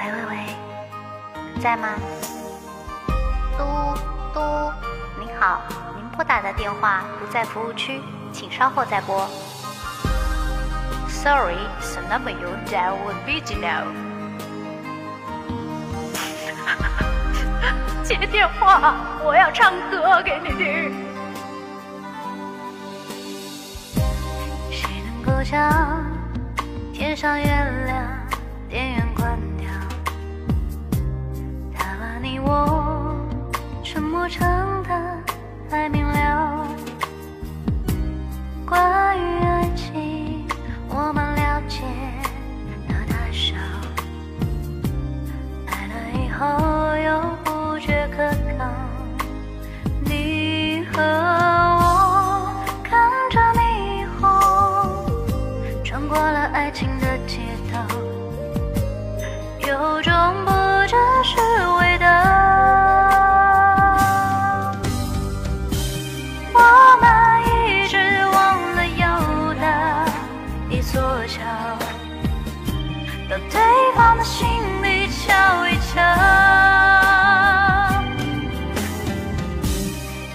喂喂喂，在吗？嘟嘟，您好，您拨打的电话不在服务区，请稍后再拨。Sorry, the number you dial was busy now. 接电话，我要唱歌给你听。谁能够将天上月亮电源我沉默唱的太明了。关于爱情，我们了解的太少。爱了以后又不觉可靠。你和我看着霓虹，穿过了爱情的街道，有种不真实到对方的心里瞧一瞧，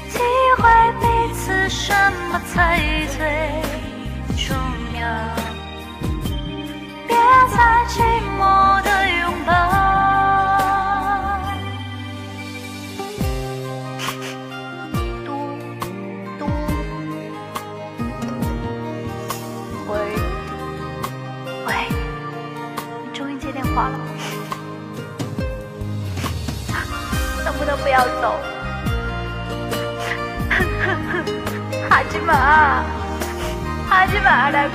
体会彼此什么才最重要。话了，能不能不要走？哈基玛，哈基玛大哥，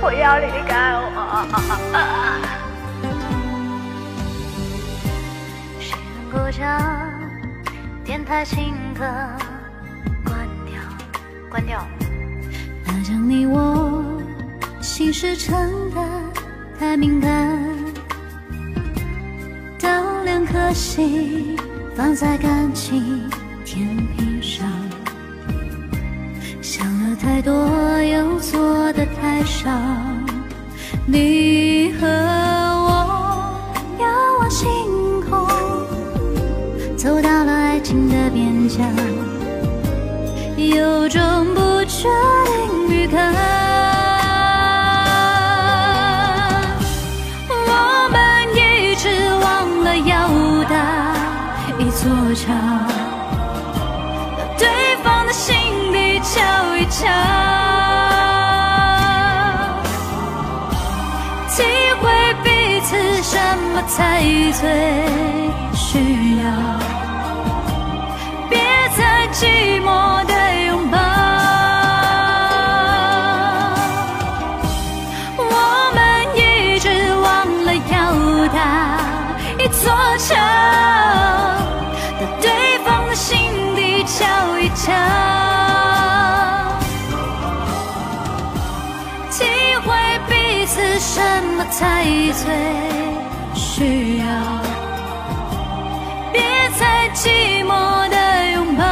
不要离开我。谁能够将电台情歌关掉？关掉。它将你我心事唱的太敏感，心放在感情天平上，想了太多又做的太少。你和我仰望星空，走到了爱情的边疆。有种不确定预感。一座桥，到对方的心底瞧一瞧，体会彼此什么才最需要。别再寂寞的拥抱。我们一直忘了要搭一座桥，一瞧，体会彼此什么才最需要。别再寂寞的拥抱。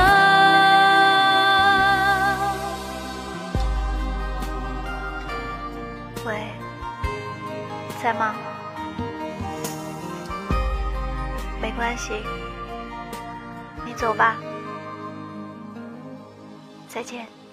喂，在吗？没关系，你走吧。再见。